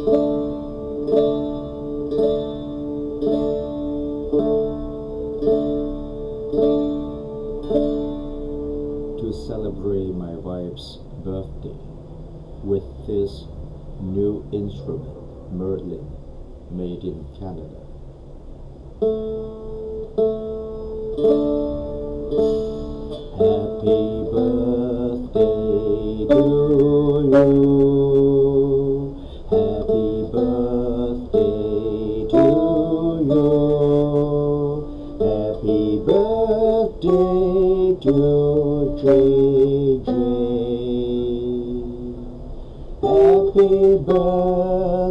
To celebrate my wife's birthday with this new instrument, Merlin, made in Canada. Happy birthday JJ. Happy birthday.